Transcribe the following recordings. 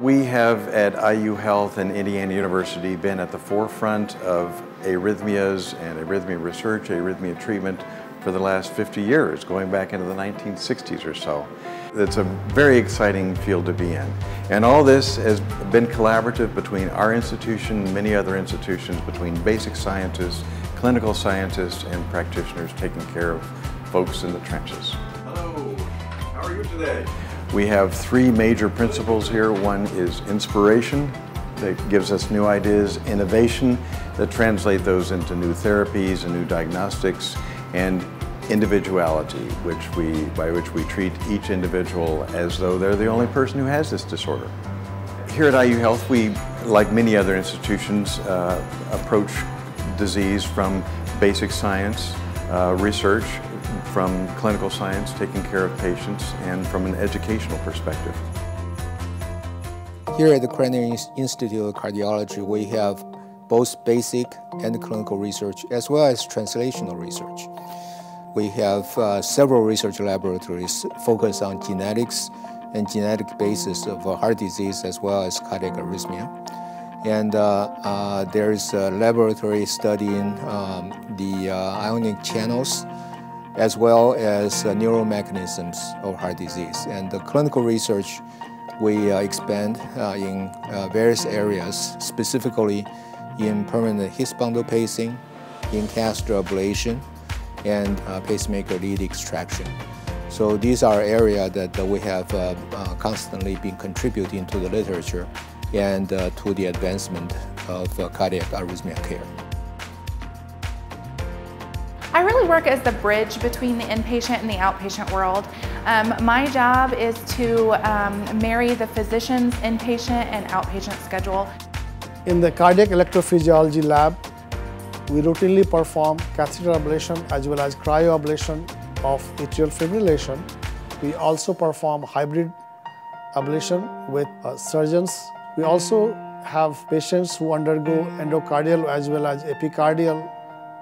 We have at IU Health and Indiana University been at the forefront of arrhythmias and arrhythmia research, arrhythmia treatment for the last 50 years, going back into the 1960s or so. It's a very exciting field to be in. And all this has been collaborative between our institution and many other institutions, between basic scientists, clinical scientists, and practitioners taking care of folks in the trenches. Hello, how are you today? We have three major principles here. One is inspiration, that gives us new ideas, innovation, that translate those into new therapies and new diagnostics, and individuality, which we, by which we treat each individual as though they're the only person who has this disorder. Here at IU Health, we, like many other institutions, uh, approach disease from basic science, uh, research, from clinical science, taking care of patients, and from an educational perspective. Here at the Krannert Institute of Cardiology, we have both basic and clinical research as well as translational research. We have uh, several research laboratories focused on genetics and genetic basis of heart disease as well as cardiac arrhythmia. And uh, uh, there's a laboratory studying um, the uh, ionic channels as well as uh, neuromechanisms of heart disease. And the clinical research, we uh, expand uh, in uh, various areas, specifically in permanent His bundle pacing, in catheter ablation, and uh, pacemaker lead extraction. So these are areas that we have constantly been contributing to the literature and to the advancement of cardiac arrhythmia care. I really work as the bridge between the inpatient and the outpatient world. Um, my job is to um, marry the physician's inpatient and outpatient schedule. In the cardiac electrophysiology lab, we routinely perform catheter ablation as well as cryoablation of atrial fibrillation. We also perform hybrid ablation with uh, surgeons. We also have patients who undergo endocardial as well as epicardial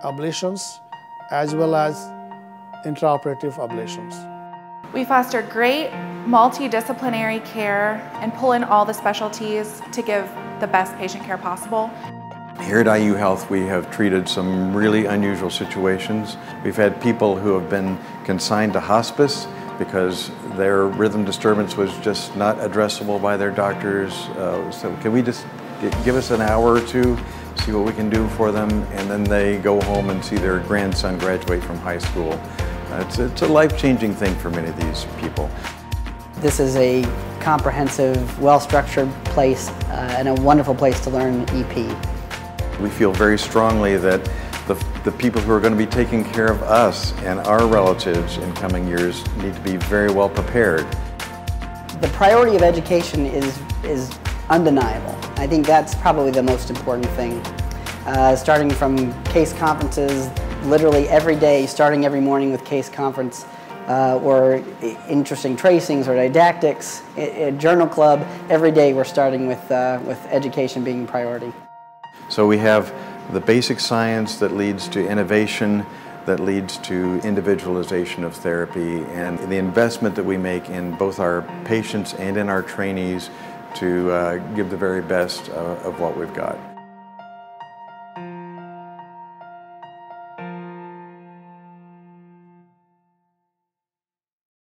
ablations as well as intraoperative ablations. We foster great multidisciplinary care and pull in all the specialties to give the best patient care possible. Here at IU Health, we have treated some really unusual situations. We've had people who have been consigned to hospice because their rhythm disturbance was just not addressable by their doctors. Uh, so can we just give us an hour or two see what we can do for them, and then they go home and see their grandson graduate from high school. Uh, it's, it's a life-changing thing for many of these people. This is a comprehensive, well-structured place uh, and a wonderful place to learn EP. We feel very strongly that the, the people who are going to be taking care of us and our relatives in coming years need to be very well prepared. The priority of education is, is undeniable. I think that's probably the most important thing. Uh, starting from case conferences, literally every day, starting every morning with case conference, uh, or interesting tracings or didactics, journal club, every day we're starting with, uh, with education being priority. So we have the basic science that leads to innovation, that leads to individualization of therapy, and the investment that we make in both our patients and in our trainees to uh, give the very best uh, of what we've got.